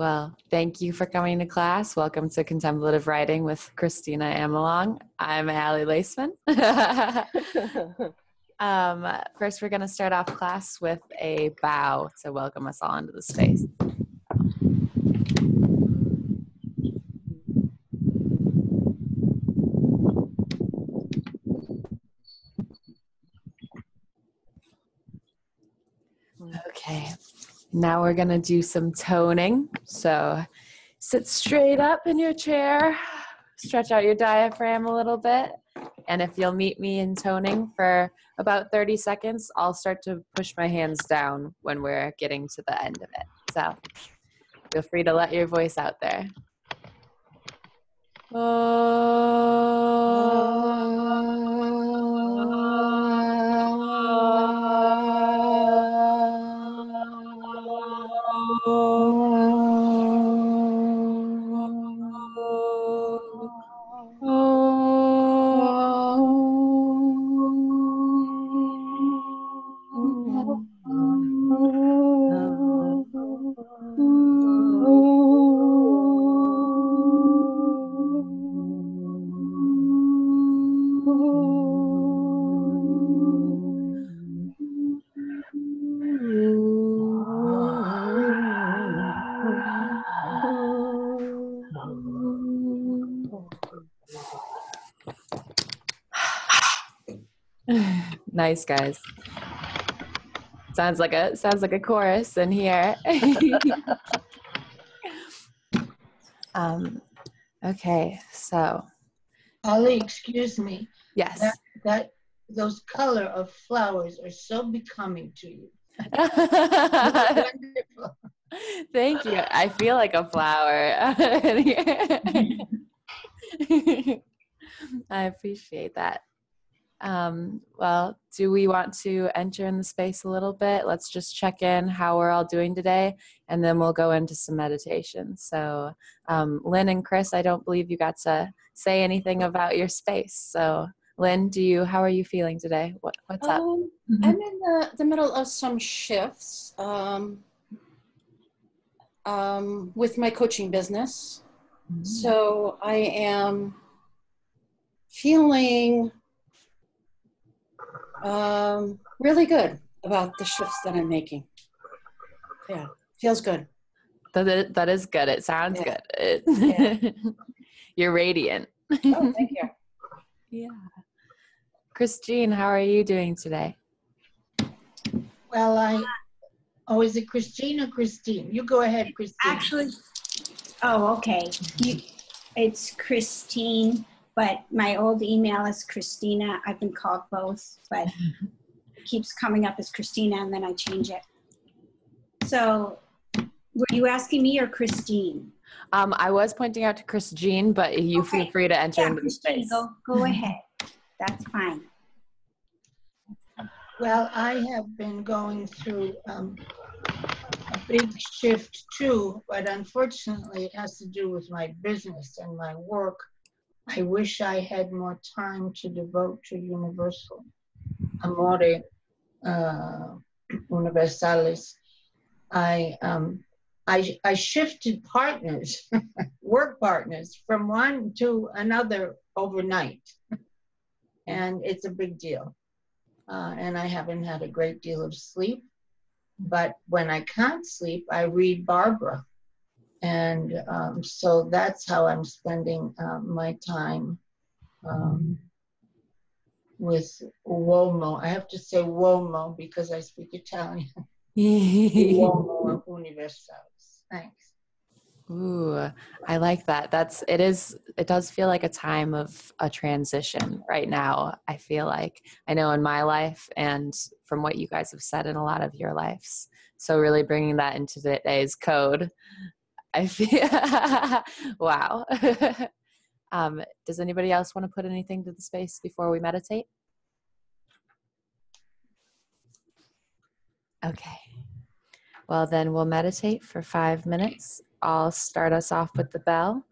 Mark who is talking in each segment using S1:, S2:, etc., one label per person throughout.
S1: Well, thank you for coming to class. Welcome to Contemplative Writing with Kristina Amelong. I'm Allie Laceman. um, first, we're going to start off class with a bow to welcome us all into the space. Okay, now we're gonna do some toning. So sit straight up in your chair, stretch out your diaphragm a little bit. And if you'll meet me in toning for about 30 seconds, I'll start to push my hands down when we're getting to the end of it. So feel free to let your voice out there. Oh. Oh. Oh. Nice guys. Sounds like a sounds like a chorus in here. um, okay, so.
S2: Ali, excuse me.
S1: Yes.
S2: That, that those color of flowers are so becoming to you.
S1: Thank you. I feel like a flower. I appreciate that. Um, well, do we want to enter in the space a little bit? Let's just check in how we're all doing today, and then we'll go into some meditation. So, um, Lynn and Chris, I don't believe you got to say anything about your space. So, Lynn, do you? How are you feeling today? What, what's um, up?
S3: Mm-hmm. I'm in the, the middle of some shifts um, um, with my coaching business. Mm-hmm. So I am feeling um, really good about the shifts that I'm making. Yeah, feels good.
S1: That is, that is good. It sounds yeah. good. It, yeah. You're radiant.
S3: Oh, thank you.
S1: yeah. Christine, how are you doing today?
S2: Well, I. Oh, is it Christine or Christine? You go ahead, Christine.
S4: Actually, oh, okay. You, it's Christine but my old email is Christina. I've been called both, but it keeps coming up as Christina and then I change it. So were you asking me or Christine?
S1: Um, I was pointing out to Chris Jean, but you okay. feel free to enter
S4: yeah,
S1: into the space.
S4: Go, go ahead. That's fine.
S2: Well, I have been going through um, a big shift too, but unfortunately it has to do with my business and my work I wish I had more time to devote to Universal. Amore uh, Universalis. I, um, I, I shifted partners, work partners, from one to another overnight. and it's a big deal. Uh, and I haven't had a great deal of sleep. But when I can't sleep, I read Barbara and um, so that's how I'm spending uh, my time um, with Uomo. I have to say Uomo because I speak Italian. Uomo Universalis. Thanks.
S1: Ooh, I like that. That's it is it does feel like a time of a transition right now. I feel like I know in my life and from what you guys have said in a lot of your lives. So really bringing that into today's code I feel wow. um, does anybody else want to put anything to the space before we meditate? Okay. Well, then we'll meditate for five minutes. I'll start us off with the bell.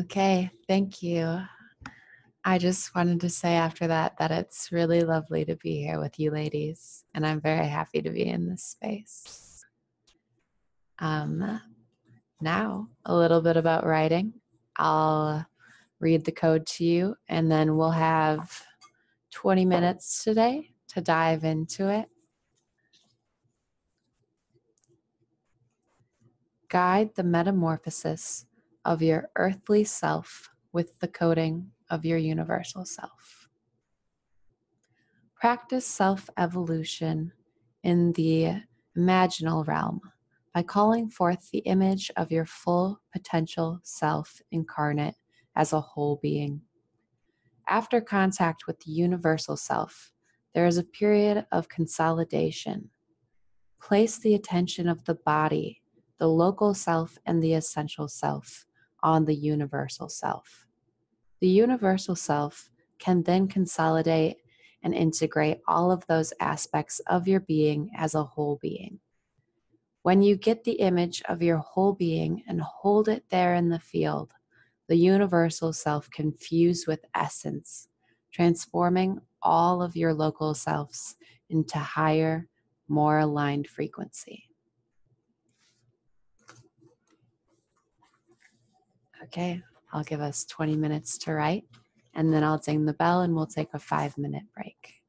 S1: Okay, thank you. I just wanted to say after that that it's really lovely to be here with you ladies, and I'm very happy to be in this space. Um, now, a little bit about writing. I'll read the code to you, and then we'll have 20 minutes today to dive into it. Guide the metamorphosis of your earthly self with the coding of your universal self. Practice self evolution in the imaginal realm by calling forth the image of your full potential self incarnate as a whole being. After contact with the universal self, there is a period of consolidation. Place the attention of the body, the local self, and the essential self on the universal self. The universal self can then consolidate and integrate all of those aspects of your being as a whole being. When you get the image of your whole being and hold it there in the field, the universal self can fuse with essence, transforming all of your local selves into higher, more aligned frequency. Okay, I'll give us 20 minutes to write, and then I'll ding the bell and we'll take a five minute break.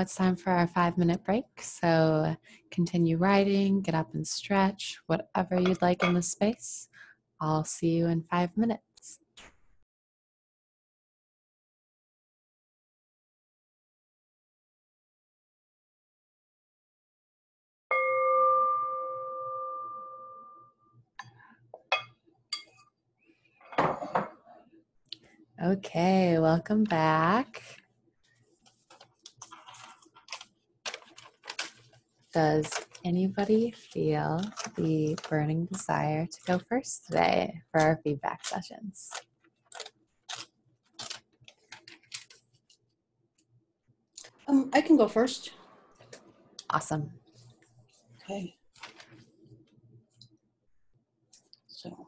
S1: It's time for our five minute break. So continue writing, get up and stretch, whatever you'd like in the space. I'll see you in five minutes. Okay, welcome back. Does anybody feel the burning desire to go first today for our feedback sessions?
S3: Um, I can go first.
S1: Awesome.
S3: Okay. So.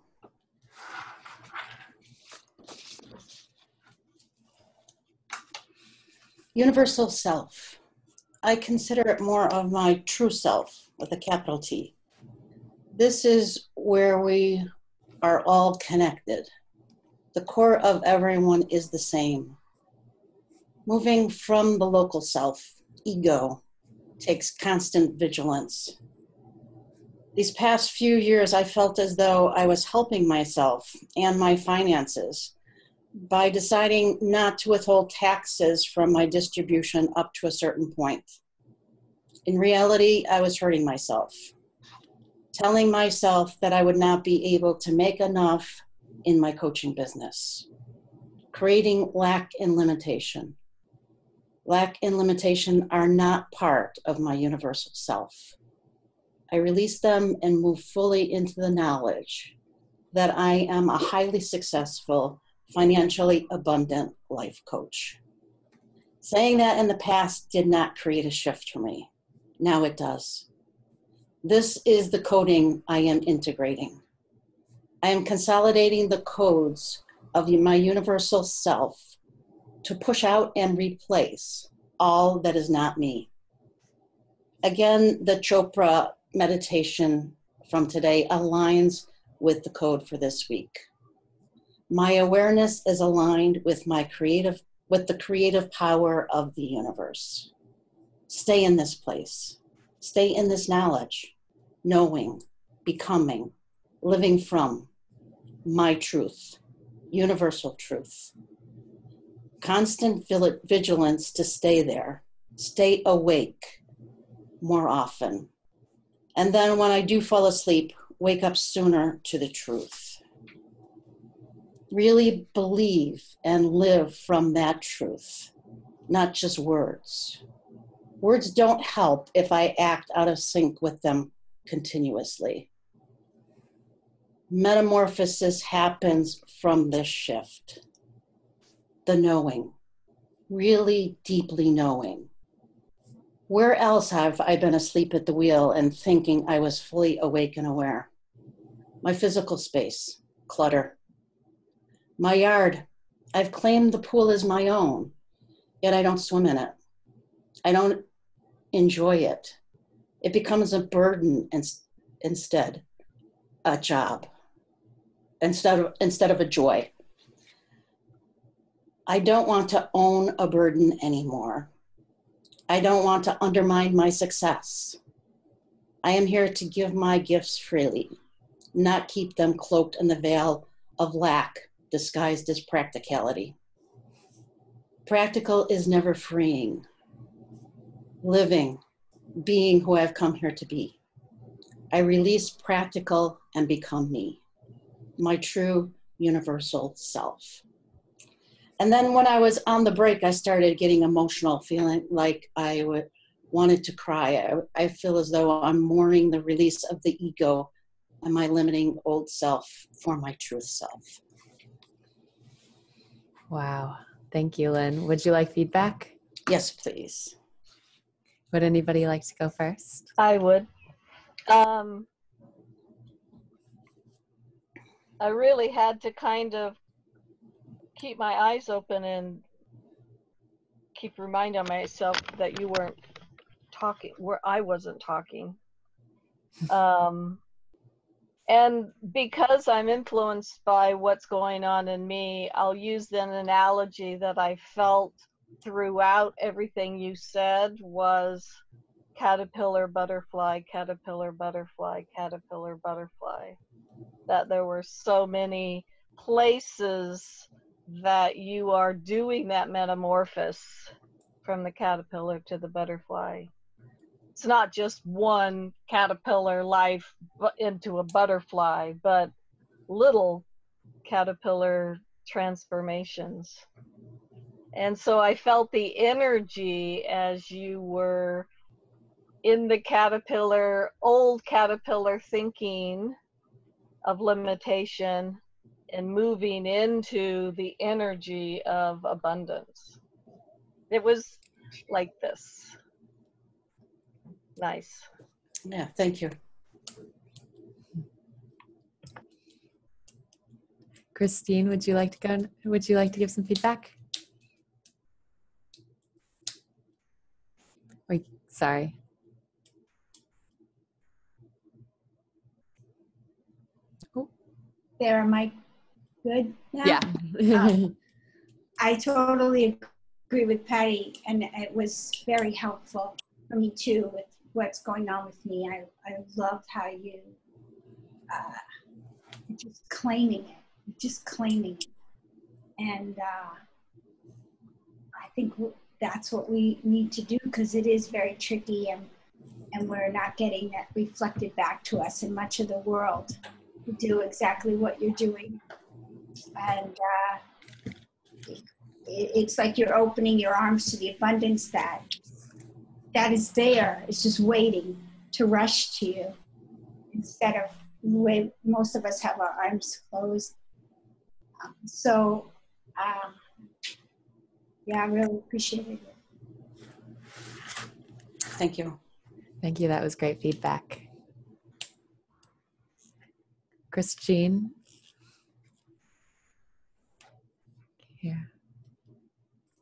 S3: Universal self. I consider it more of my true self with a capital T. This is where we are all connected. The core of everyone is the same. Moving from the local self, ego, takes constant vigilance. These past few years, I felt as though I was helping myself and my finances by deciding not to withhold taxes from my distribution up to a certain point. In reality, I was hurting myself, telling myself that I would not be able to make enough in my coaching business, creating lack and limitation. Lack and limitation are not part of my universal self. I release them and move fully into the knowledge that I am a highly successful financially abundant life coach. Saying that in the past did not create a shift for me. Now it does. This is the coding I am integrating. I am consolidating the codes of my universal self to push out and replace all that is not me. Again, the Chopra meditation from today aligns with the code for this week my awareness is aligned with my creative with the creative power of the universe. Stay in this place. Stay in this knowledge knowing becoming living from my truth universal truth. Constant vigilance to stay there. Stay awake more often. And then when i do fall asleep wake up sooner to the truth really believe and live from that truth, not just words. Words don't help if I act out of sync with them continuously. Metamorphosis happens from this shift the knowing, really deeply knowing. Where else have I been asleep at the wheel and thinking I was fully awake and aware? My physical space, clutter, my yard, I've claimed the pool as my own, yet I don't swim in it. I don't enjoy it. It becomes a burden and, instead, a job, instead of, instead of a joy. I don't want to own a burden anymore. I don't want to undermine my success. I am here to give my gifts freely, not keep them cloaked in the veil of lack disguised as practicality. Practical is never freeing. Living, being who I've come here to be. I release practical and become me, my true universal self. And then when I was on the break, I started getting emotional, feeling like I w- wanted to cry. I, I feel as though I'm mourning the release of the ego and my limiting old self for my truth self.
S1: Wow. Thank you, Lynn. Would you like feedback?
S3: Yes, please.
S1: Would anybody like to go first?
S5: I would. Um, I really had to kind of keep my eyes open and keep reminding myself that you weren't talking, where I wasn't talking. Um, and because I'm influenced by what's going on in me, I'll use an analogy that I felt throughout everything you said was caterpillar, butterfly, caterpillar, butterfly, caterpillar, butterfly. That there were so many places that you are doing that metamorphosis from the caterpillar to the butterfly. It's not just one caterpillar life into a butterfly, but little caterpillar transformations. And so I felt the energy as you were in the caterpillar, old caterpillar thinking of limitation and moving into the energy of abundance. It was like this. Nice.
S3: Yeah, thank you.
S1: Christine, would you like to go? Would you like to give some feedback? Wait, sorry. Oh.
S4: There, am I good now?
S1: Yeah. Oh.
S4: I totally agree with Patty, and it was very helpful for me too with what's going on with me. I, I loved how you uh, just claiming it, just claiming it. And uh, I think that's what we need to do because it is very tricky and, and we're not getting that reflected back to us in much of the world do exactly what you're doing. And uh, it- it's like you're opening your arms to the abundance that that is there. It's just waiting to rush to you instead of the way most of us have our arms closed. Um, so, um, yeah, I really appreciated it.
S3: Thank you.
S1: Thank you. That was great feedback. Christine. Here.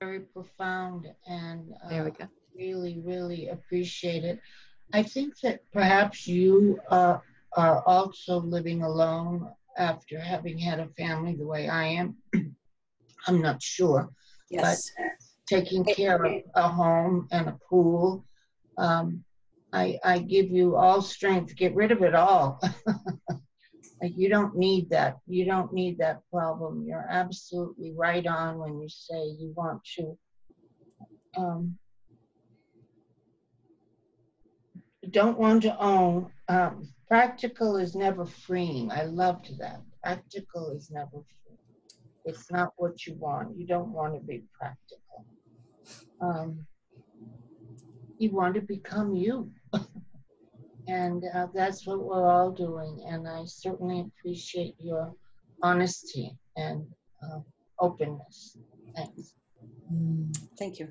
S2: Very profound and
S1: There we
S2: uh,
S1: go.
S2: Really, really appreciate it. I think that perhaps you uh, are also living alone after having had a family the way I am. I'm not sure.
S3: Yes.
S2: Taking care of a home and a pool. Um, I, I give you all strength. Get rid of it all. like you don't need that. You don't need that problem. You're absolutely right on when you say you want to. Um, don't want to own. Um, practical is never freeing. I loved that. Practical is never free. It's not what you want. You don't want to be practical. Um, you want to become you. and uh, that's what we're all doing. And I certainly appreciate your honesty and uh, openness. Thanks.
S1: Mm.
S3: Thank you.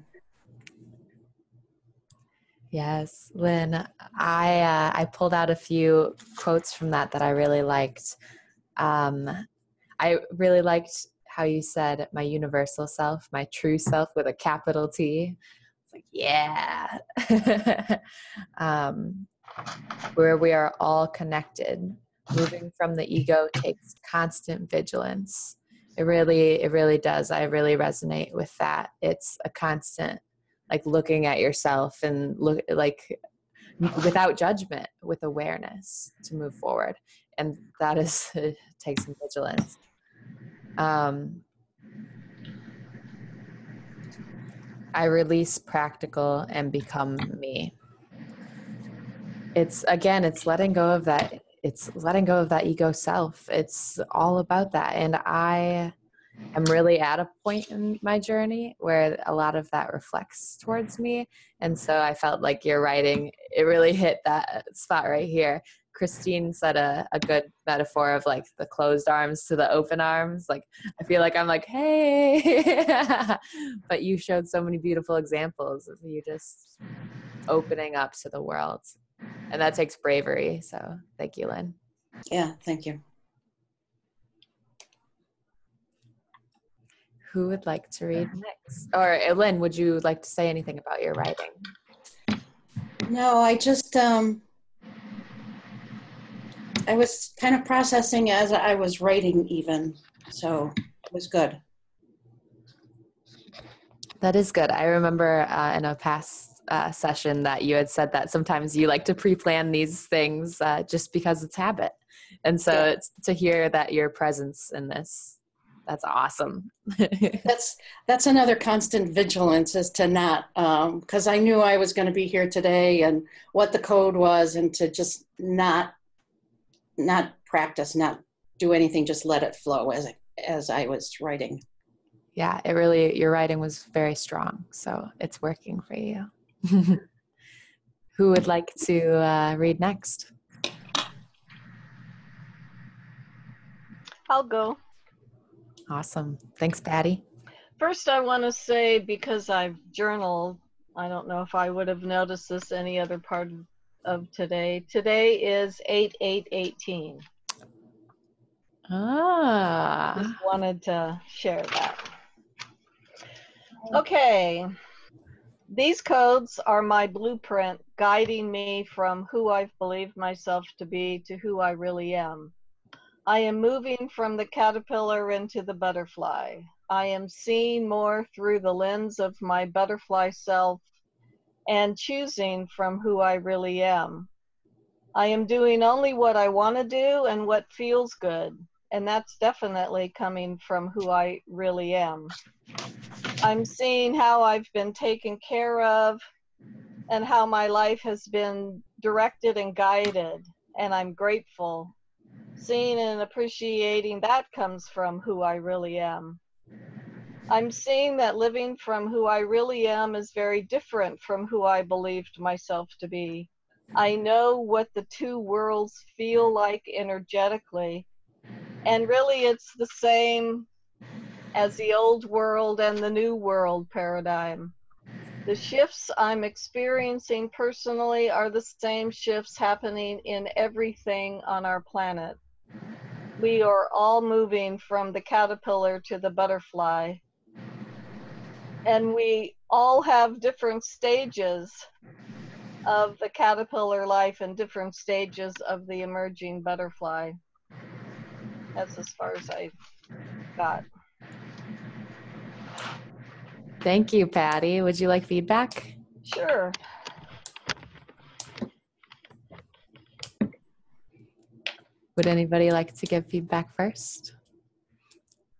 S1: Yes, Lynn, I uh, I pulled out a few quotes from that that I really liked. Um, I really liked how you said my universal self, my true self with a capital T. It's like, yeah, um, where we are all connected. Moving from the ego takes constant vigilance. It really, it really does. I really resonate with that. It's a constant like looking at yourself and look like without judgment with awareness to move forward. And that is takes some vigilance. Um, i release practical and become me. It's again it's letting go of that it's letting go of that ego self. It's all about that. And i am really at a point in my journey where a lot of that reflects towards me. And so I felt like your writing, it really hit that spot right here. Christine said a, a good metaphor of like the closed arms to the open arms. Like, I feel like I'm like, hey, but you showed so many beautiful examples of you just opening up to the world. And that takes bravery. So thank you, Lynn.
S3: Yeah, thank you.
S1: Who would like to read next? Or uh, Lynn, would you like to say anything about your writing?
S3: No, I just um I was kind of processing as I was writing even. So it was good.
S1: That is good. I remember uh, in a past uh, session that you had said that sometimes you like to pre-plan these things uh, just because it's habit, and so
S3: Yeah.
S1: it's, to hear that your presence in this, that's awesome.
S3: That's that's another constant vigilance is to not because I knew I was going to be here today and what the code was and to just not not practice, not do anything, just let it flow as I, as I was writing.
S1: yeah, it really your writing was very strong, so it's working for you. Who would like to uh, read next?
S5: I'll go.
S1: Awesome. Thanks, Patty.
S5: First, I want to say because I've journaled, I don't know if I would have noticed this any other part of today. Today is 8 8 18.
S1: Ah,
S5: Just wanted to share that. Okay. These codes are my blueprint guiding me from who I've believed myself to be to who I really am. I am moving from the caterpillar into the butterfly. I am seeing more through the lens of my butterfly self and choosing from who I really am. I am doing only what I want to do and what feels good, and that's definitely coming from who I really am. I'm seeing how I've been taken care of and how my life has been directed and guided, and I'm grateful. Seeing and appreciating that comes from who I really am. I'm seeing that living from who I really am is very different from who I believed myself to be. I know what the two worlds feel like energetically, and really it's the same as the old world and the new world paradigm. The shifts I'm experiencing personally are the same shifts happening in everything on our planet. We are all moving from the caterpillar to the butterfly. And we all have different stages of the caterpillar life and different stages of the emerging butterfly. That's as far as I got.
S1: thank you, Patty. Would you like feedback?
S5: Sure.
S1: Would anybody like to give feedback first?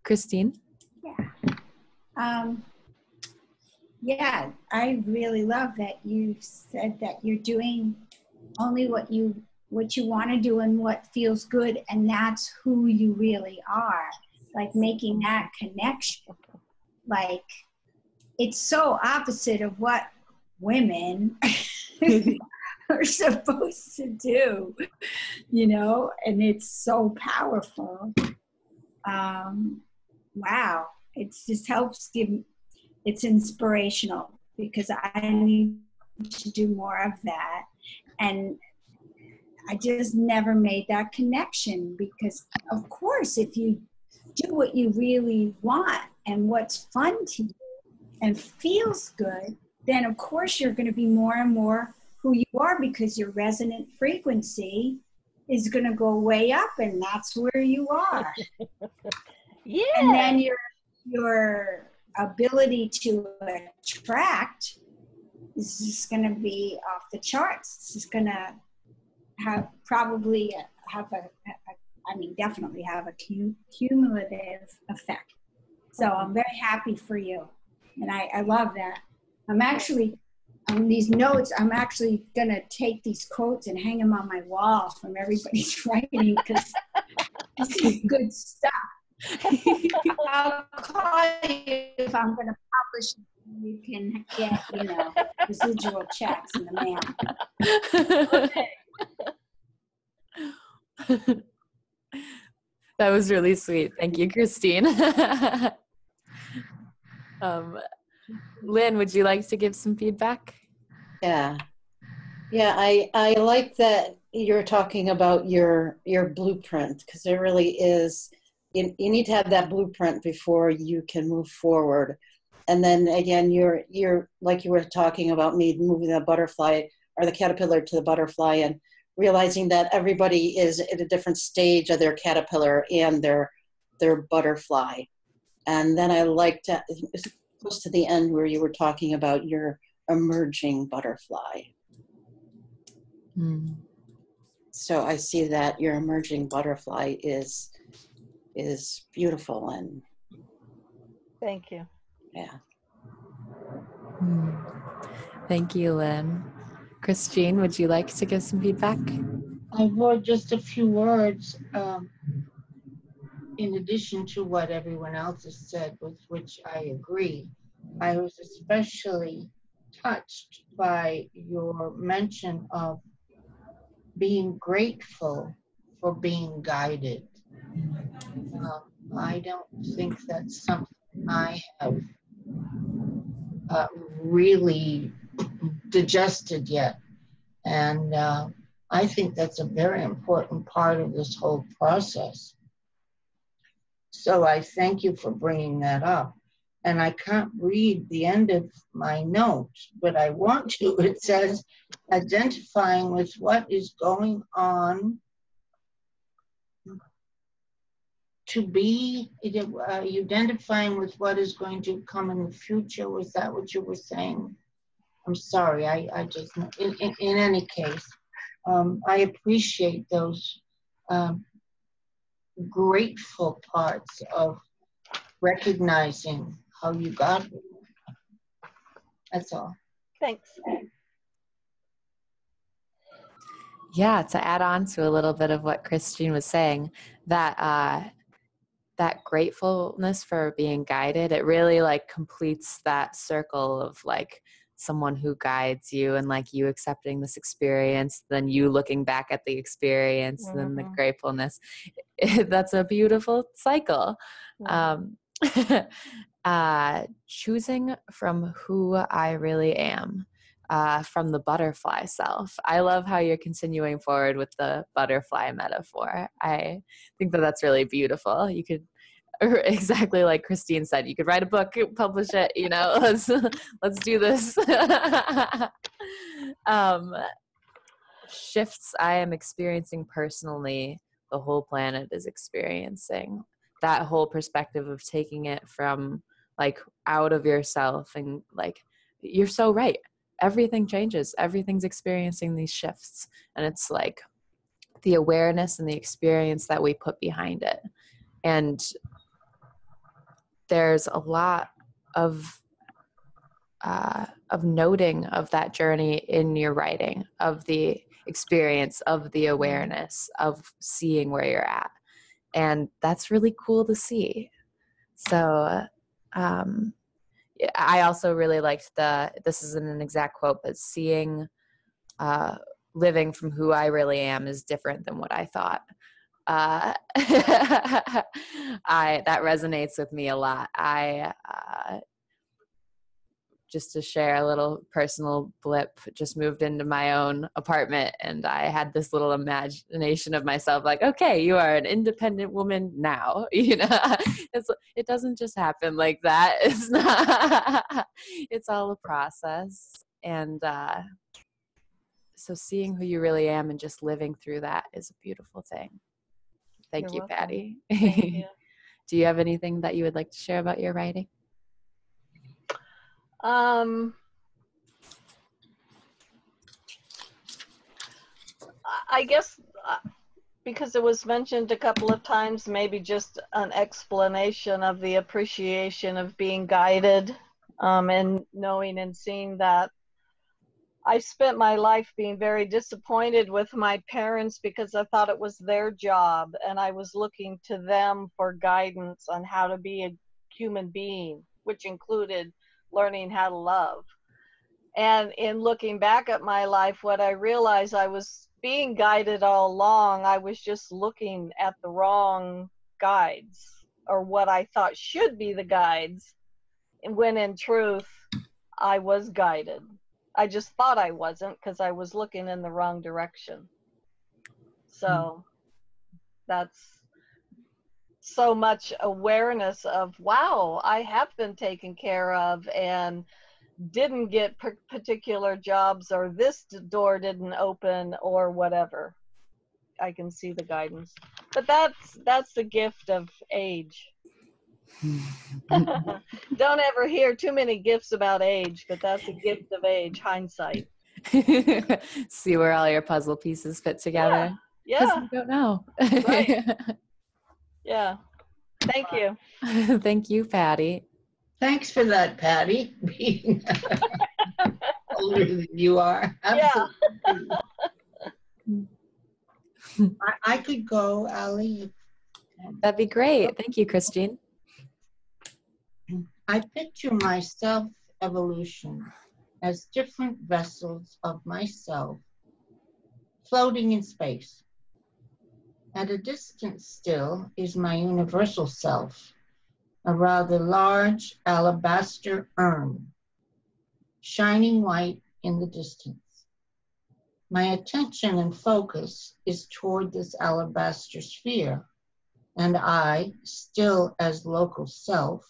S1: Christine? Yeah.
S4: Um, yeah, I really love that you said that you're doing only what you what you want to do and what feels good, and that's who you really are. Like making that connection. Like it's so opposite of what women are supposed to do, you know, and it's so powerful. Um, wow. It just helps give it's inspirational because i need to do more of that. And i just never made that connection because of course if you do what you really want and what's fun to you and feels good then of course you're going to be more and more who you are because your resonant frequency is going to go way up and that's where you are
S5: Yeah.
S4: and then your your ability to attract is just going to be off the charts. It's just going to have probably have a, a I mean, definitely have a cum- cumulative effect. So I'm very happy for you, and I, I love that. I'm actually on these notes. I'm actually going to take these quotes and hang them on my wall from everybody's writing because this is good stuff. I'll call you if I'm going to publish. It. You can get, you know, residual checks in the mail.
S1: that was really sweet. Thank you, Christine. um, Lynn, would you like to give some feedback?
S3: Yeah. Yeah, I, I like that you're talking about your your blueprint because there really is you, you need to have that blueprint before you can move forward. And then again, you're you're like you were talking about me moving the butterfly or the caterpillar to the butterfly and realizing that everybody is at a different stage of their caterpillar and their their butterfly. And then I like to close to the end where you were talking about your emerging butterfly.
S1: Mm.
S3: So I see that your emerging butterfly is is beautiful and
S5: Thank you.
S3: yeah.
S1: Hmm. Thank you, Lynn. Christine, would you like to give some feedback?
S2: I wrote just a few words um, in addition to what everyone else has said, with which I agree. I was especially touched by your mention of being grateful for being guided. Um, I don't think that's something I have uh, really digested yet. And uh, I think that's a very important part of this whole process. So I thank you for bringing that up. And I can't read the end of my note, but I want to. It says identifying with what is going on to be uh, identifying with what is going to come in the future. Was that what you were saying? I'm sorry, I, I just, in, in, in any case, um, I appreciate those um, grateful parts of recognizing how you got here. That's all.
S5: Thanks.
S1: Yeah, to add on to a little bit of what Christine was saying, that uh, that gratefulness for being guided, it really like completes that circle of like someone who guides you and like you accepting this experience then you looking back at the experience mm-hmm. then the mm-hmm. gratefulness that's a beautiful cycle um, uh, choosing from who i really am uh, from the butterfly self. I love how you're continuing forward with the butterfly metaphor. I think that that's really beautiful. You could exactly like Christine said, you could write a book, publish it, you know, let's let's do this. um, shifts I am experiencing personally, the whole planet is experiencing. That whole perspective of taking it from like out of yourself and like you're so right. Everything changes. Everything's experiencing these shifts. And it's like the awareness and the experience that we put behind it. And there's a lot of uh, of noting of that journey in your writing of the experience of the awareness of seeing where you're at. And that's really cool to see. So um, i also really liked the this isn't an exact quote but seeing uh, living from who i really am is different than what i thought uh, I that resonates with me a lot. I uh, just to share a little personal blip just moved into my own apartment and i had this little imagination of myself like okay you are an independent woman now you know? It's it doesn't just happen like that. It's not it's all a process and uh so seeing who you really am and just living through that is a beautiful thing Thank You're you, welcome. Patty. Thank you. Do you have anything that you would like to share about your writing?
S5: Um, I guess uh, because it was mentioned a couple of times, maybe just an explanation of the appreciation of being guided um, and knowing and seeing that I spent my life being very disappointed with my parents because I thought it was their job and I was looking to them for guidance on how to be a human being, which included learning how to love. And in looking back at my life, what I realized I was being guided all along, I was just looking at the wrong guides or what I thought should be the guides, when in truth, I was guided I just thought I wasn't because I was looking in the wrong direction. So mm. that's so much awareness of wow, I have been taken care of and didn't get particular jobs or this door didn't open or whatever. I can see the guidance. But that's that's the gift of age. Don't ever hear too many gifts about age, but that's a gift of age, hindsight.
S1: See where all your puzzle pieces fit together. Because
S5: Yeah,
S1: you don't know.
S5: Right. yeah. Thank you.
S1: Thank you, Patty.
S2: Thanks for that, Patty, being older than you are.
S5: Yeah.
S2: I, I could go, Ally.
S1: That'd be great. Thank you, Christine.
S2: I picture my self evolution as different vessels of myself floating in space. At a distance still is my universal self, a rather large alabaster urn, shining white in the distance. My attention and focus is toward this alabaster sphere, and I, still as local self,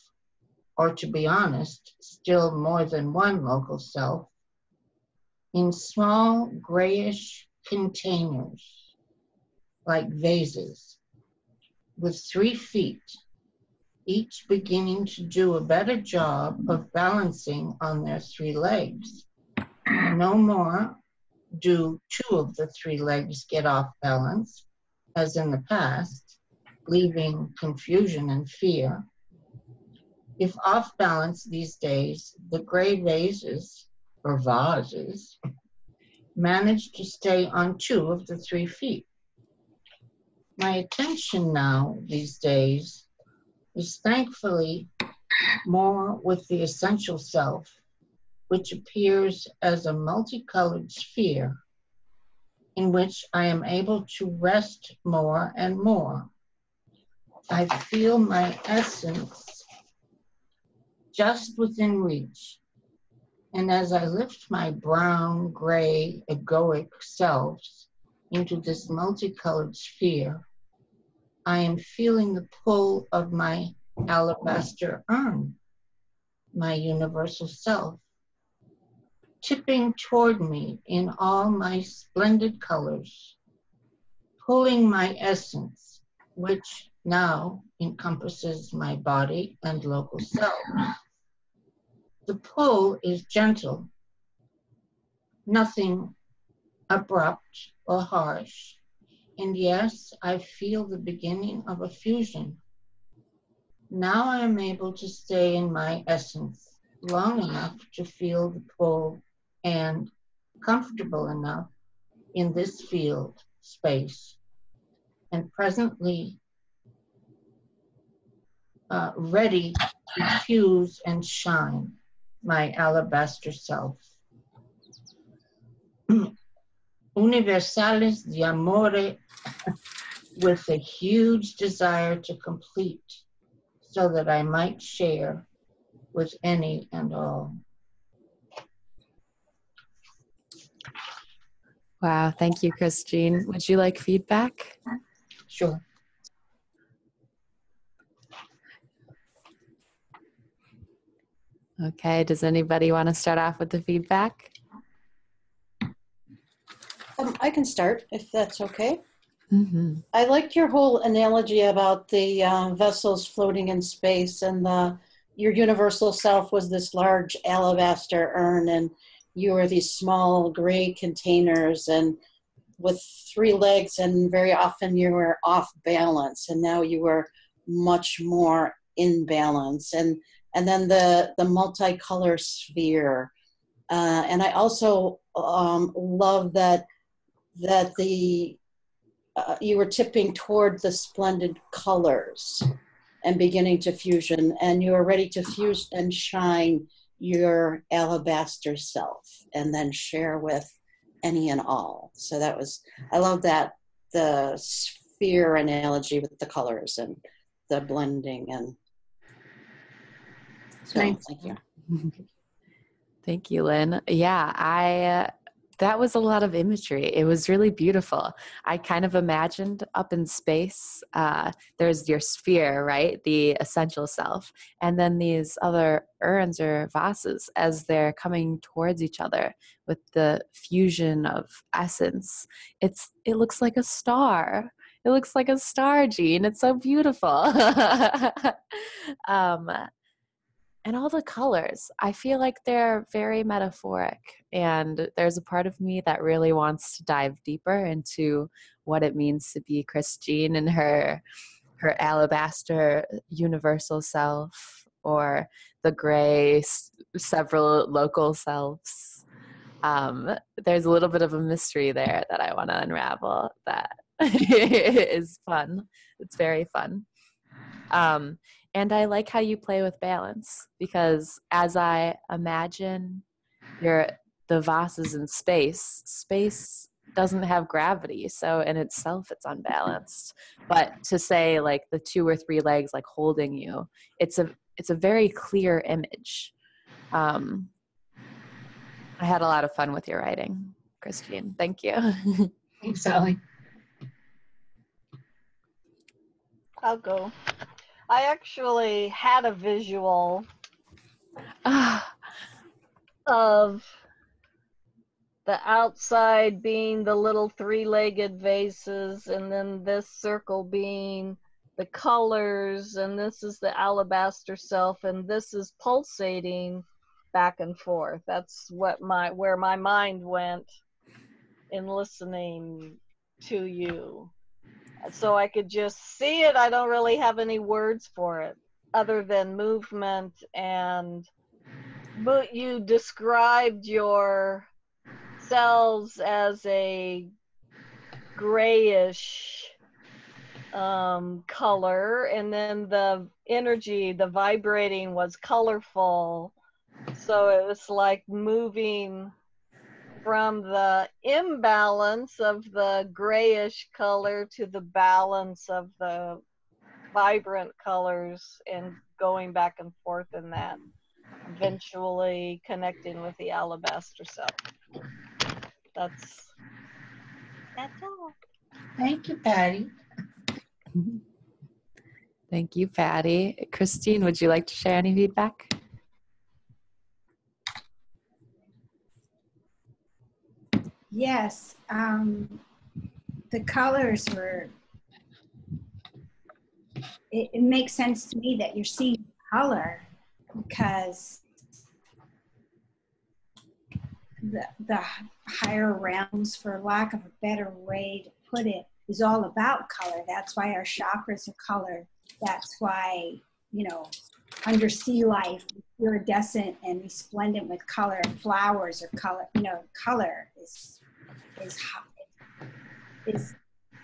S2: or to be honest, still more than one local self, in small grayish containers, like vases, with three feet, each beginning to do a better job of balancing on their three legs. No more do two of the three legs get off balance, as in the past, leaving confusion and fear. If off balance these days, the gray vases or vases manage to stay on two of the three feet. My attention now these days is thankfully more with the essential self, which appears as a multicolored sphere in which I am able to rest more and more. I feel my essence just within reach. And as I lift my brown, gray, egoic selves into this multicolored sphere, I am feeling the pull of my alabaster urn, my universal self, tipping toward me in all my splendid colors, pulling my essence, which now encompasses my body and local selves. The pull is gentle, nothing abrupt or harsh. And yes, I feel the beginning of a fusion. Now I am able to stay in my essence long enough to feel the pull and comfortable enough in this field space. And presently uh, ready to fuse and shine my alabaster self. Universales de amore with a huge desire to complete so that I might share with any and all.
S1: Wow. Thank you, Christine. Would you like feedback?
S2: Sure.
S1: Okay. Does anybody want to start off with the feedback?
S3: Um, I can start if that's okay.
S1: hmm
S3: I liked your whole analogy about the uh, vessels floating in space, and the your universal self was this large alabaster urn, and you were these small gray containers, and with three legs, and very often you were off balance, and now you were much more in balance, and and then the the multicolor sphere, uh, and I also um, love that that the uh, you were tipping toward the splendid colors and beginning to fusion, and you are ready to fuse and shine your alabaster self and then share with any and all. So that was, I love that the sphere analogy with the colors and the blending and so,
S2: Thank
S3: thank you.
S1: Thank you, Lynn. Yeah, I. Uh, that was a lot of imagery. It was really beautiful. I kind of imagined up in space, uh, there's your sphere, right? The essential self. And then these other urns or vases as they're coming towards each other with the fusion of essence. It's It looks like a star. it looks like a star, Jean. It's so beautiful. um, and all the colors, I feel like they're very metaphoric. And there's a part of me that really wants to dive deeper into what it means to be Christine and her her alabaster universal self or the gray several local selves um, there's a little bit of a mystery there that i want to unravel that is fun it's very fun um, and i like how you play with balance because as i imagine your the vases in space space doesn't have gravity. So in itself it's unbalanced. But to say like the two or three legs like holding you it's a it's a very clear image. Um i had a lot of fun with your writing christine. Thank you.
S2: Thanks, Sally.
S5: I'll go. I actually had a visual of the outside being the little three-legged vases and then this circle being the colors and this is the alabaster self and this is pulsating back and forth. That's what my where my mind went in listening to you so i could just see it i don't really have any words for it other than movement and but you described your cells as a grayish um, color, and then the energy, the vibrating was colorful. So it was like moving from the imbalance of the grayish color to the balance of the vibrant colors and going back and forth in that, eventually connecting with the alabaster self. That's that's all.
S2: Thank you, Patty.
S1: thank you patty christine would you like to share any feedback
S4: Yes, um, the colors were. It, it makes sense to me that you're seeing color because the the higher realms, for lack of a better way to put it, is all about color. That's why our chakras are colored. That's why you know under sea life iridescent and resplendent with color flowers are color you know color is is is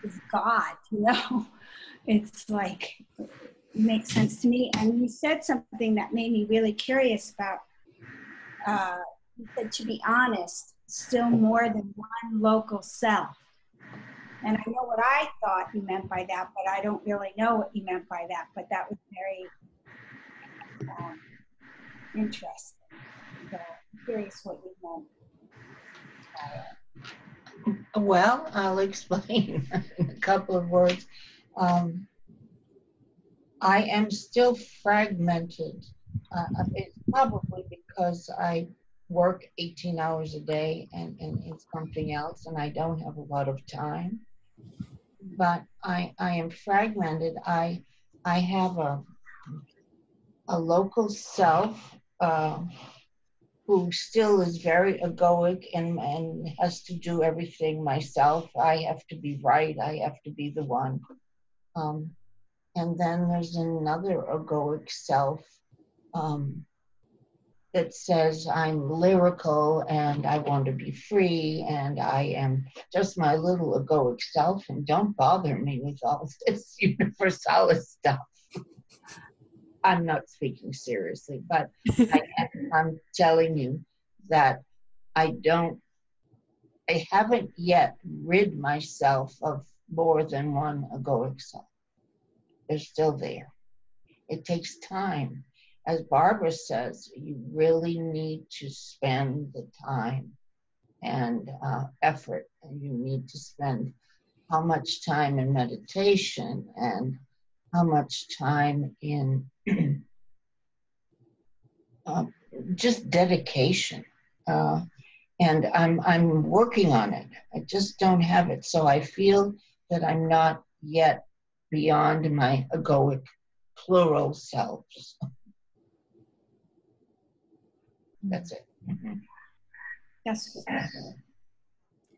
S4: is god you know it's like it makes sense to me and you said something that made me really curious about uh you said to be honest still more than one local self and i know what i thought you meant by that but i don't really know what you meant by that but that was very um, interesting. So I'm curious what you meant. by it.
S2: Well, I'll explain in a couple of words. Um, I am still fragmented. Uh, it's probably because I work 18 hours a day and, and it's something else, and I don't have a lot of time. But I, I am fragmented. I, I have a, a local self uh, who still is very egoic and, and has to do everything myself. I have to be right. I have to be the one. Um, and then there's another egoic self um, that says I'm lyrical and I want to be free and I am just my little egoic self and don't bother me with all this universalis stuff. I'm not speaking seriously, but I, I'm telling you that I don't, I haven't yet rid myself of more than one egoic self. They're still there. It takes time. As Barbara says, you really need to spend the time and uh, effort, and you need to spend how much time in meditation and how much time in uh, just dedication. Uh, and I'm I'm working on it. I just don't have it. So I feel that I'm not yet beyond my egoic plural selves. That's it. Mhm.
S4: That's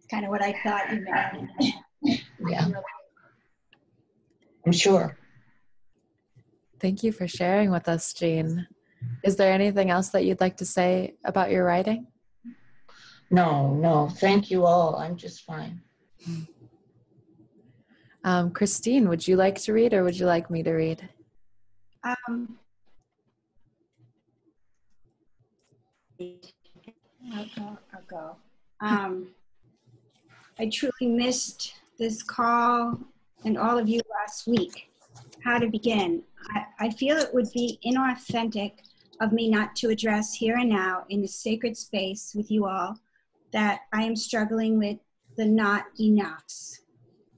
S4: kind of what I thought you meant.
S2: Yeah. I'm sure.
S1: Thank you for sharing with us, Jean. Is there anything else that you'd like to say about your writing?
S2: No, no, thank you all. I'm just fine.
S1: Um, Christine, would you like to read or would you like me to read?
S4: Um, I'll go. I'll go. Um, I truly missed this call and all of you last week. How to begin? I, I feel it would be inauthentic of me not to address here and now in the sacred space with you all that I am struggling with the not enoughs.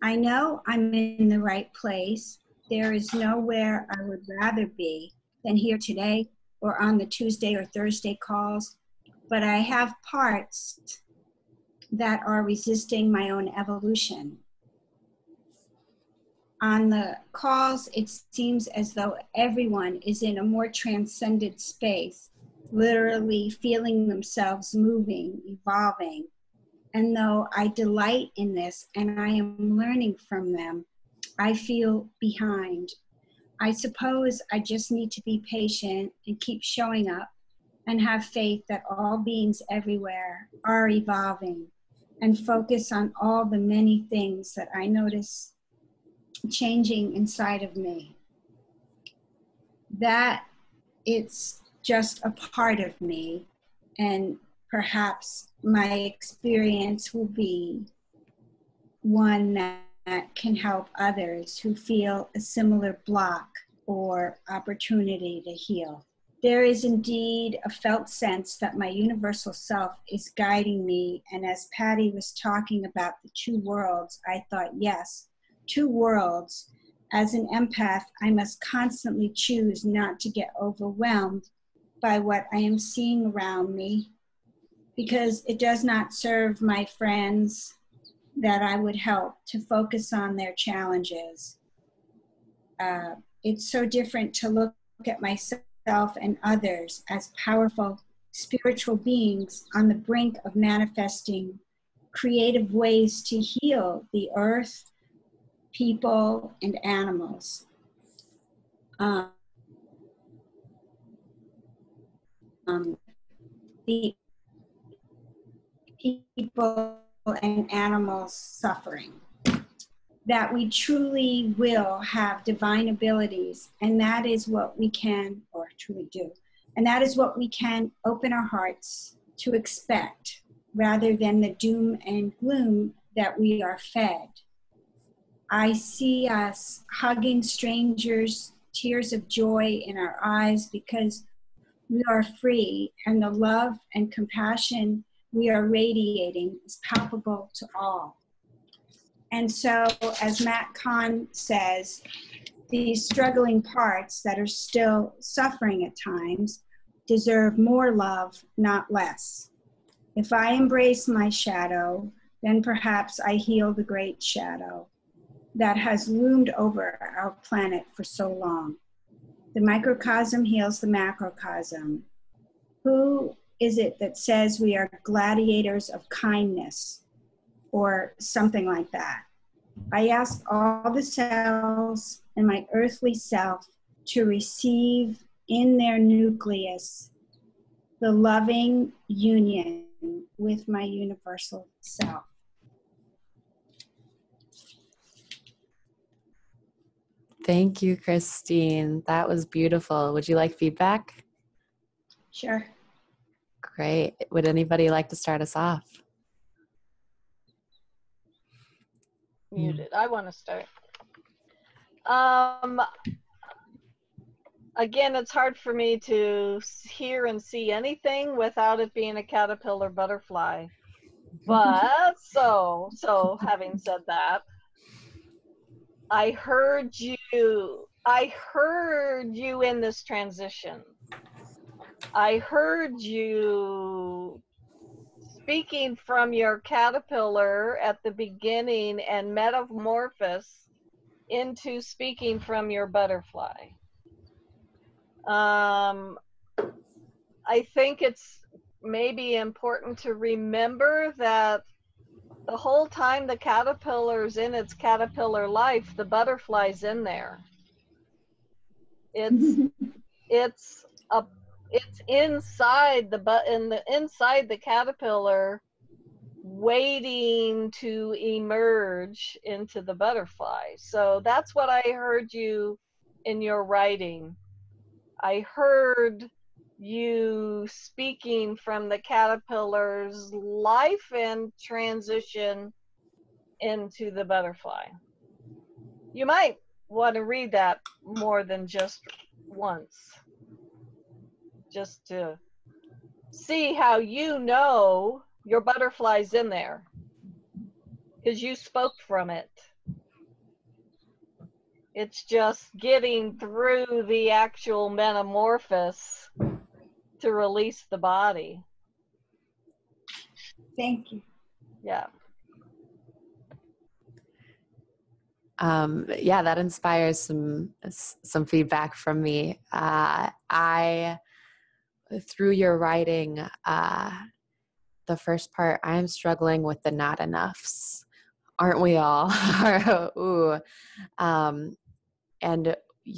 S4: I know I'm in the right place. There is nowhere I would rather be than here today or on the Tuesday or Thursday calls, but I have parts that are resisting my own evolution. On the calls, it seems as though everyone is in a more transcended space, literally feeling themselves moving, evolving. And though I delight in this and I am learning from them, I feel behind. I suppose I just need to be patient and keep showing up and have faith that all beings everywhere are evolving and focus on all the many things that I notice changing inside of me. That it's just a part of me, and perhaps my experience will be one that can help others who feel a similar block or opportunity to heal. There is indeed a felt sense that my universal self is guiding me. And as Patty was talking about the two worlds, I thought, yes, two worlds. As an empath, I must constantly choose not to get overwhelmed by what I am seeing around me because it does not serve my friends that I would help to focus on their challenges. Uh, it's so different to look at myself and others as powerful spiritual beings on the brink of manifesting creative ways to heal the earth, people, and animals. Um, um, the people and animals suffering that we truly will have divine abilities, and that is what we can, or truly do, and that is what we can open our hearts to expect rather than the doom and gloom that we are fed. I see us hugging strangers, tears of joy in our eyes because we are free, and the love and compassion we are radiating is palpable to all. And so, as Matt Kahn says, these struggling parts that are still suffering at times deserve more love, not less. If I embrace my shadow, then perhaps I heal the great shadow that has loomed over our planet for so long. The microcosm heals the macrocosm. Who is it that says we are gladiators of kindness? or something like that. I ask all the cells in my earthly self to receive in their nucleus the loving union with my universal self.
S1: Thank you, Christine. That was beautiful. Would you like feedback?
S4: Sure.
S1: Great. Would anybody like to start us off?
S5: muted. I want to start. Um, again, it's hard for me to hear and see anything without it being a caterpillar butterfly. But so, so having said that, I heard you. I heard you in this transition. I heard you speaking from your caterpillar at the beginning and metamorphosis into speaking from your butterfly. Um, I think it's maybe important to remember that the whole time the caterpillar's in its caterpillar life, the butterfly's in there. It's it's a it's inside the but in the inside the caterpillar waiting to emerge into the butterfly. So that's what I heard you in your writing. I heard you speaking from the caterpillar's life and transition into the butterfly. You might want to read that more than just once, just to see how you know your butterfly's in there because you spoke from it. It's just getting through the actual metamorphosis to release the body.
S4: Thank you.
S5: Yeah.
S1: Um, yeah, that inspires some some feedback from me. Uh, I through your writing, uh, the first part, I'm struggling with the not enoughs. Aren't we all? Ooh. Um, and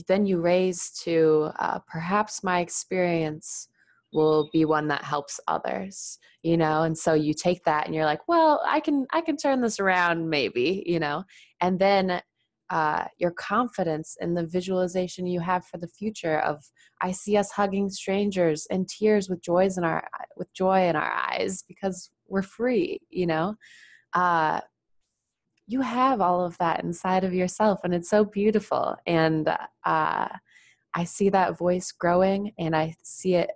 S1: then you raise to uh, perhaps my experience will be one that helps others you know and so you take that and you're like well i can i can turn this around maybe you know and then uh, your confidence in the visualization you have for the future of i see us hugging strangers and tears with joys in our with joy in our eyes because we're free you know? Uh, you have all of that inside of yourself and it's so beautiful and uh, i see that voice growing and i see it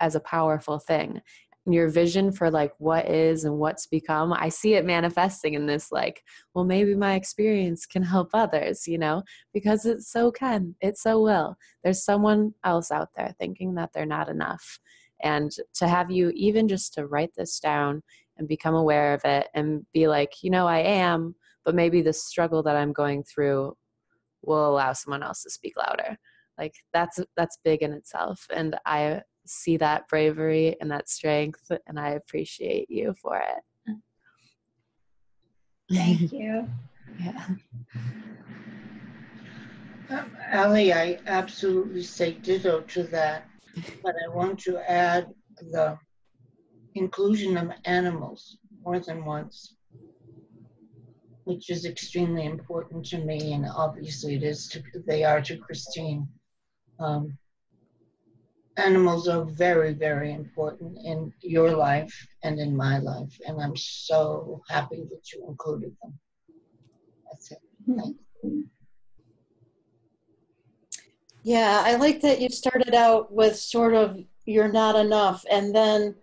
S1: as a powerful thing. Your vision for like what is and what's become i see it manifesting in this like well maybe my experience can help others you know? Because it so can it so will. There's someone else out there thinking that they're not enough. And to have you even just to write this down and become aware of it and be like you know i am but maybe the struggle that i'm going through will allow someone else to speak louder. Like that's that's big in itself. And i see that bravery and that strength, and I appreciate you for it.
S4: Thank you.
S1: yeah.
S2: Um, Ali, I absolutely say ditto to that, but I want to add the inclusion of animals more than once, which is extremely important to me, and obviously it is to they are to Christine. Um, animals are very, very important in your life and in my life. And I'm so happy that you included them. That's it. Thank you.
S3: Yeah, I like that you started out with sort of you're not enough. And then,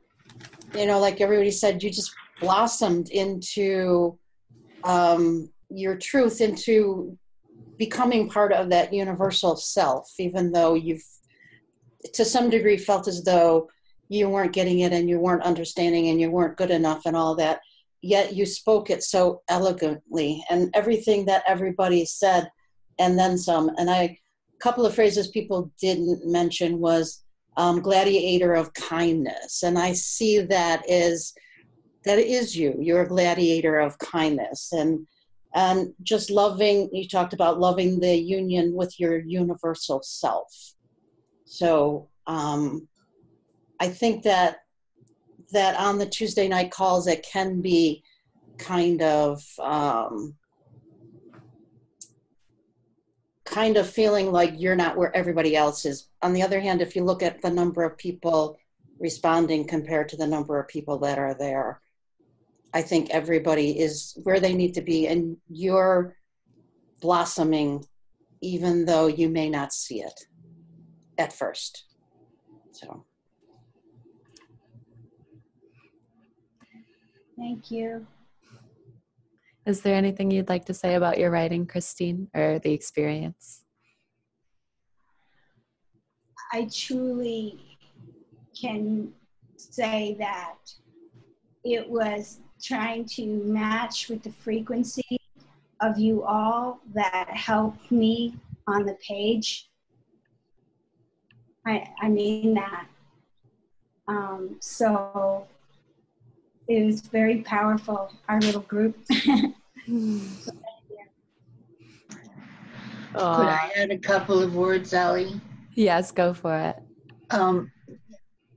S3: you know, like everybody said, you just blossomed into um, your truth, into becoming part of that universal self, even though you've to some degree felt as though you weren't getting it and you weren't understanding and you weren't good enough and all that yet you spoke it so elegantly and everything that everybody said and then some. And i a couple of phrases people didn't mention was um, gladiator of kindness. And i see that is that is you. You're a gladiator of kindness. And and just loving you talked about loving the union with your universal self so um, I think that that on the Tuesday night calls, it can be kind of um, kind of feeling like you're not where everybody else is. On the other hand, if you look at the number of people responding compared to the number of people that are there, I think everybody is where they need to be, and you're blossoming, even though you may not see it at first. So.
S4: Thank you.
S1: Is there anything you'd like to say about your writing, Christine, or the experience?
S4: I truly can say that it was trying to match with the frequency of you all that helped me on the page. I, I mean that. Um, so it was very powerful, our little group.
S2: Could I add a couple of words, Ally?
S1: yes, go for it.
S2: Um,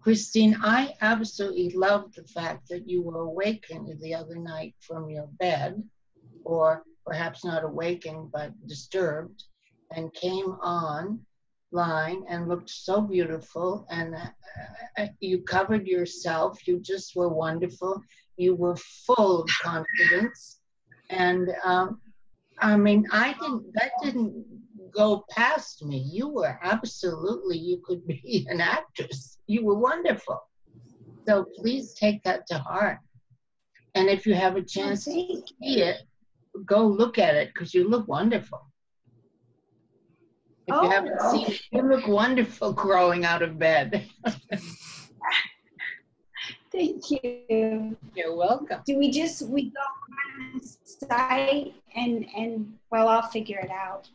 S2: Christine, I absolutely loved the fact that you were awakened the other night from your bed, or perhaps not awakened, but disturbed, and came on line and looked so beautiful. And uh, uh, you covered yourself. You just were wonderful. You were full of confidence. And um, I mean, I didn't, that didn't go past me. You were absolutely, you could be an actress. You were wonderful. So please take that to heart. And if you have a chance to see it, go look at it because you look wonderful. If you
S4: Oh,
S2: haven't seen it, you look wonderful growing out of bed.
S4: Thank you.
S2: You're welcome.
S4: Do we just, we go on the site and, and, well, I'll figure it out.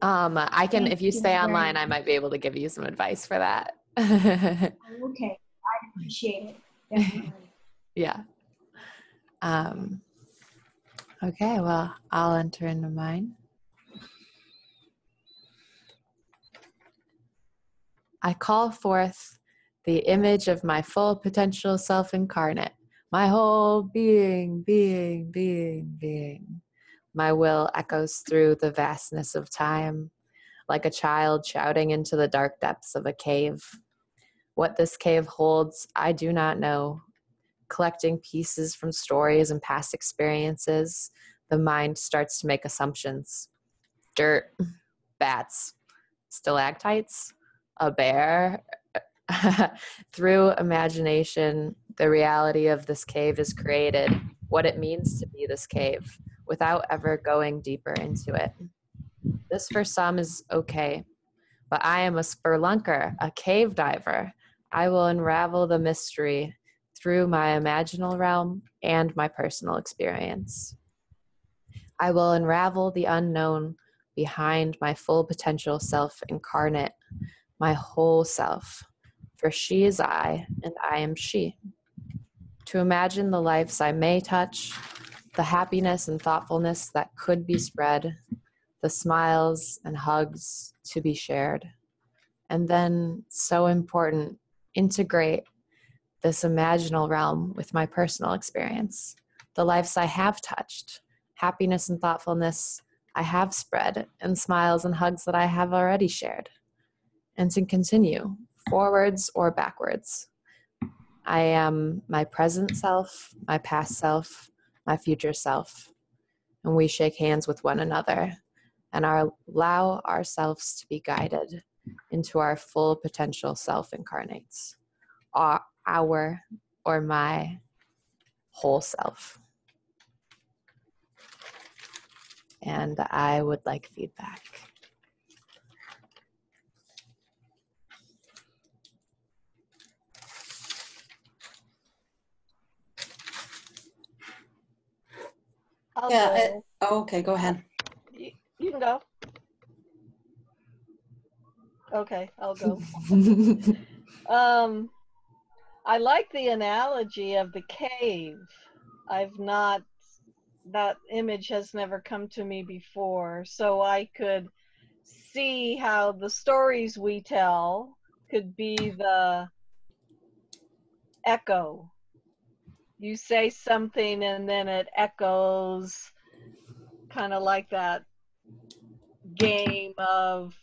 S1: Um, I can,
S4: Thank
S1: if you
S4: you
S1: stay
S4: very
S1: online, I might be able to give you some advice for that.
S4: Okay, I appreciate it, definitely.
S1: yeah. Um, okay, well, I'll enter into mine. I call forth the image of my full potential self incarnate, my whole being, being, being, being. My will echoes through the vastness of time, like a child shouting into the dark depths of a cave. What this cave holds, I do not know. Collecting pieces from stories and past experiences, the mind starts to make assumptions. Dirt, bats, stalactites, a bear. Through imagination, the reality of this cave is created, what it means to be this cave, without ever going deeper into it. This for some is okay, but I am a spelunker, a cave diver. I will unravel the mystery through my imaginal realm and my personal experience. I will unravel the unknown behind my full potential self incarnate, my whole self. For she is I, and I am she. To imagine the lives I may touch, the happiness and thoughtfulness that could be spread, the smiles and hugs to be shared. And then, so important, integrate this imaginal realm with my personal experience, the lives I have touched, happiness and thoughtfulness I have spread, and smiles and hugs that I have already shared. And to continue forwards or backwards. I am my present self, my past self, my future self. And we shake hands with one another and our, allow ourselves to be guided into our full potential self incarnates, our or my whole self. And I would like feedback.
S5: I'll
S3: Yeah,
S5: go.
S3: it- Oh, okay, go ahead.
S5: Y- you can go. Okay, I'll go. Um, I like the analogy of the cave. I've not, that image has never come to me before. So I could see how the stories we tell could be the echo. You say something and then it echoes, kind of like that game of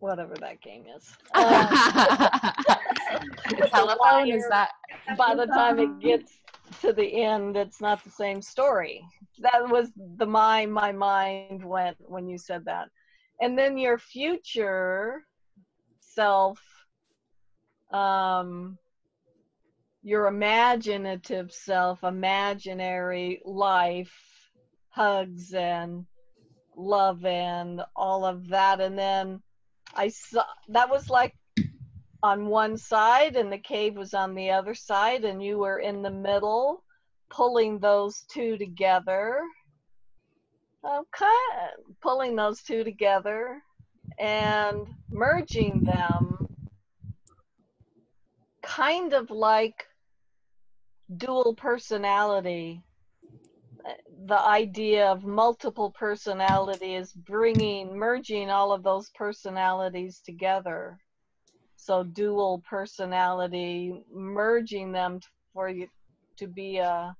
S5: whatever that game is. Um,
S1: the telephone is that
S5: by the time it gets to the end, it's not the same story. That was the my my mind went when you said that. And then your future self, um, your imaginative self, imaginary life, hugs and love and all of that. And then I saw that was like on one side and the cave was on the other side and you were in the middle pulling those two together. Okay pulling those two together and merging them kind of like dual personality the idea of multiple personality is bringing merging all of those personalities together. So dual personality merging them for you to be a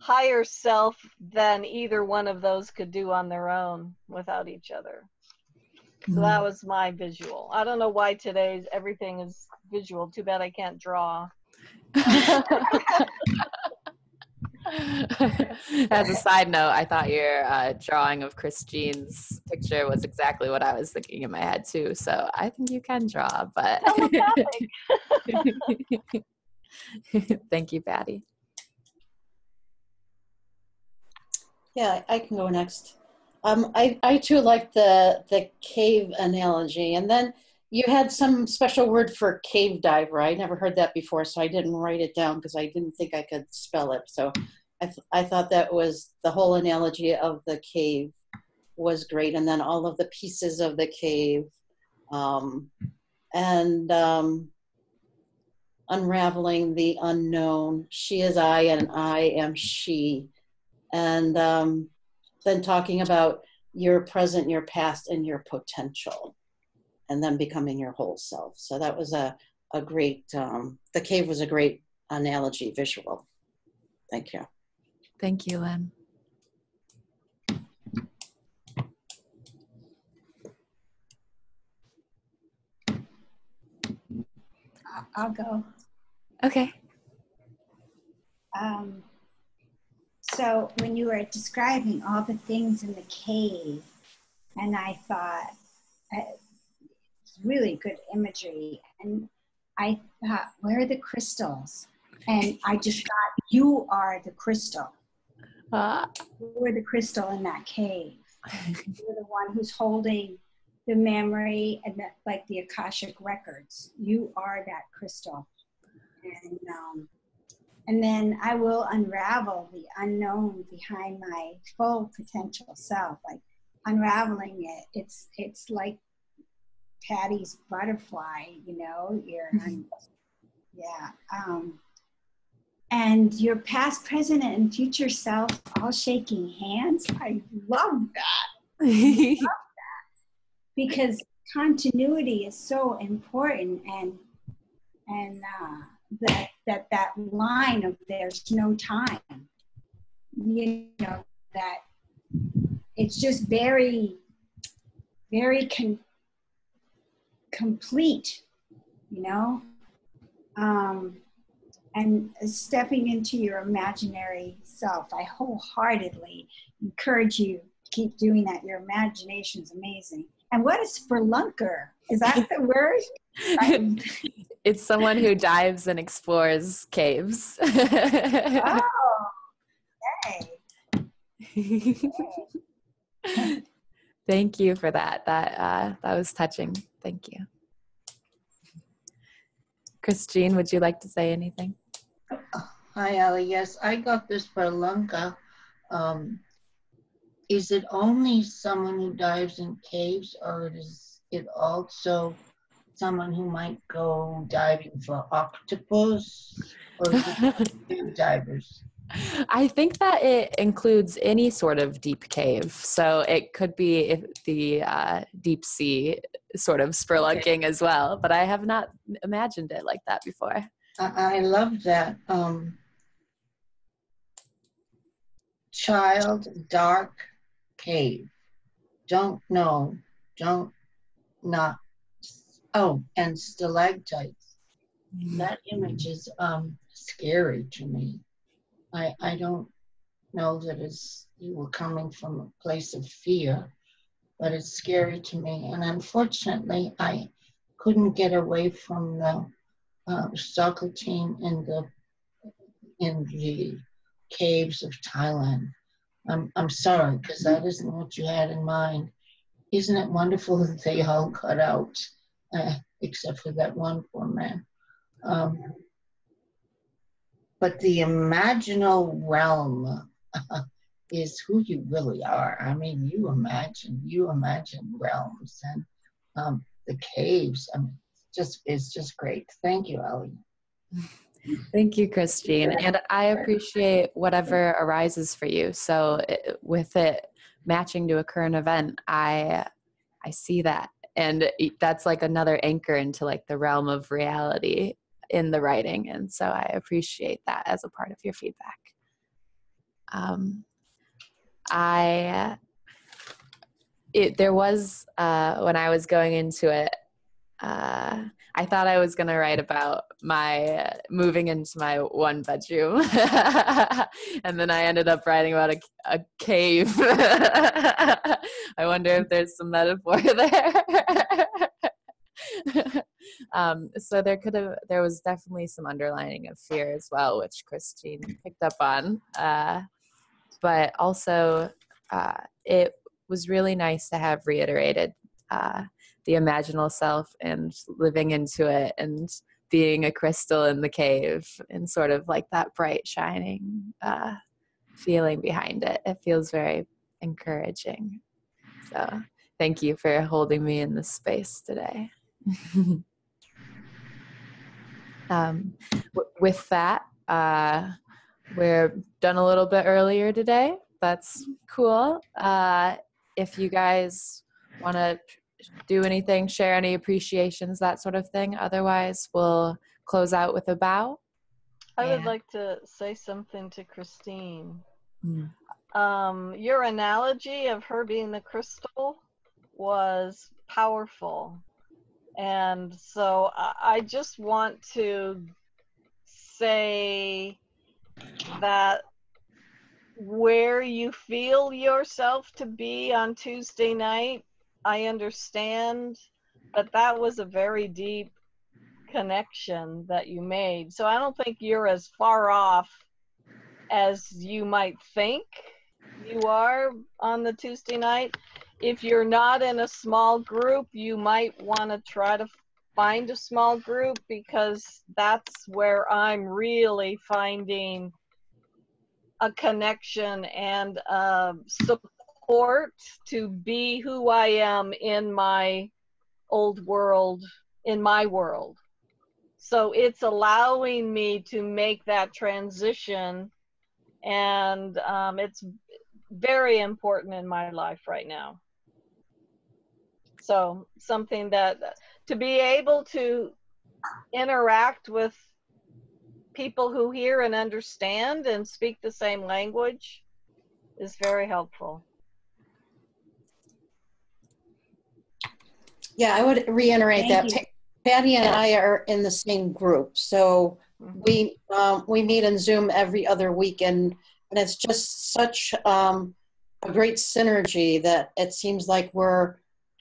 S5: higher self than either one of those could do on their own without each other. So that mm. was my visual. I don't know why today's everything is visual. Too bad i can't draw
S1: As a side note, I thought your uh, drawing of Christine's picture was exactly what I was thinking in my head too. So I think you can draw, but thank you, Patty.
S3: Yeah, I can go next. Um, I, I too like the the cave analogy, and then you had some special word for cave diver. I never heard that before, so I didn't write it down because I didn't think I could spell it. So I, th- I thought that was the whole analogy of the cave was great, and then all of the pieces of the cave, um, and um, unraveling the unknown. She is I, and I am she, and um, then talking about your present, your past, and your potential, and then becoming your whole self. So that was a a great. Um, the cave was a great analogy, visual. Thank you.
S1: Thank you, Lynn.
S4: I- I'll go.
S1: Okay.
S4: Um, so when you were describing all the things in the cave, and I thought uh, it's really good imagery, and I thought, where are the crystals? And I just got, you are the crystal.
S1: Uh,
S4: You are the crystal in that cave. You're the one who's holding the memory and that, like the akashic records. You are that crystal, and um, and then I will unravel the unknown behind my full potential self, like unraveling it. It's it's like Patty's butterfly, you know. You're yeah. Um, and your past, present, and future self all shaking hands. I love that because continuity is so important and and uh, that that that line of there's no time you know that it's just very very con- complete you know um, and stepping into your imaginary self i wholeheartedly encourage you to keep doing that your imagination's amazing and what is spelunker is that the word
S1: it's someone who dives and explores caves.
S4: oh okay
S1: Thank you for that. That uh, that was touching. Thank you. Christine, would you like to say anything?
S2: Hi, Ali. Yes, I got this spelunker. Um, is it only someone who dives in caves, or is it also someone who might go diving for octopus, or divers?
S1: I think that it includes any sort of deep cave. So it could be the uh, deep sea sort of spelunking as well. But I have not imagined it like that before.
S2: I, I love that. Um, child, dark cave. Don't know. Don't not. Oh, and stalactites. That image is um, scary to me. I, I don't know that it's you were coming from a place of fear, but it's scary to me. And unfortunately, I couldn't get away from the uh, soccer team in the in the caves of Thailand. I'm I'm sorry because that isn't what you had in mind. Isn't it wonderful that they all got out uh, except for that one poor man. Um, but the imaginal realm is who you really are. I mean, you imagine, you imagine realms and um, the caves. I mean, just it's just great. Thank you, Ali.
S1: Thank you, Christine. And I appreciate whatever arises for you. So it, with it matching to a current event, I I see that. And that's like another anchor into like the realm of reality in the writing. And so I appreciate that as a part of your feedback. Um, I it there was uh, when I was going into it. Uh, I thought I was going to write about my uh, moving into my one bedroom. and then I ended up writing about a, a cave. I wonder if there's some metaphor there. um, so there could have, there was definitely some underlining of fear as well, which Christine picked up on. Uh, but also, uh, it was really nice to have reiterated uh, the imaginal self and living into it and being a crystal in the cave and sort of like that bright shining uh, feeling behind it. It feels very encouraging. So thank you for holding me in this space today. um, w- with that, uh, we're done a little bit earlier today. That's cool. Uh, if you guys want to do anything, share any appreciations, that sort of thing. Otherwise, we'll close out with a bow.
S5: I would like to say something to Christine.
S1: Mm.
S5: Um, your analogy of her being the crystal was powerful. And so I, just want to say that where you feel yourself to be on Tuesday night, I understand that that was a very deep connection that you made. So I don't think you're as far off as you might think you are on the Tuesday night. If you're not in a small group, you might want to try to find a small group because that's where I'm really finding a connection and uh, support to be who I am in my old world, in my world. So it's allowing me to make that transition, and um, it's very important in my life right now. So something that to be able to interact with people who hear and understand and speak the same language is very helpful.
S3: Yeah, I would reiterate
S4: Thank
S3: that. Pa- Patty and I are in the same group, so
S5: Mhm.
S3: we um, we meet in Zoom every other week, and and it's just such um, a great synergy that it seems like we're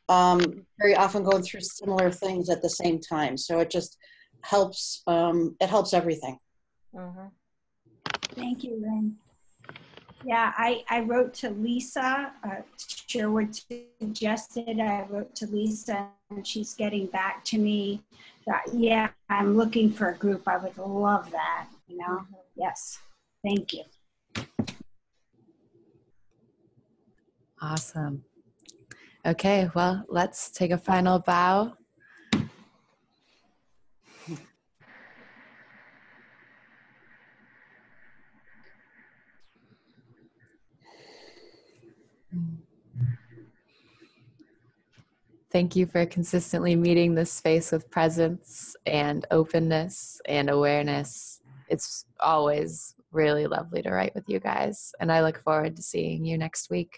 S3: um, very often going through similar things at the same time. So it just helps. Um, it helps everything.
S5: Mhm.
S4: Thank you, Lynn. Yeah, I, I wrote to Lisa. Uh, Sherwood suggested I wrote to Lisa, and she's getting back to me. That, yeah, I'm looking for a group. I would love that. You know, yes. Thank you.
S1: Awesome. Okay, well, let's take a final bow. Thank you for consistently meeting this space with presence and openness and awareness. It's always really lovely to write with you guys, and I look forward to seeing you next week.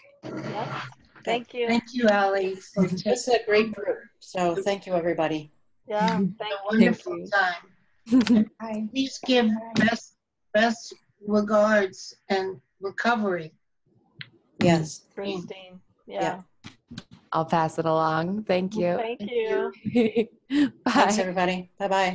S5: Thank you.
S2: Thank you, Ali, for
S3: This is a great group. So thank you, everybody.
S5: Yeah,
S2: a
S5: thank
S2: wonderful
S1: you.
S2: time.
S4: I,
S2: Please give best best regards and recovery.
S3: Yes.
S5: Christine.
S3: Yeah.
S5: Yeah.
S1: I'll pass it along. Thank you.
S5: Thank you.
S3: Thanks,
S1: Bye.
S3: everybody. Bye bye.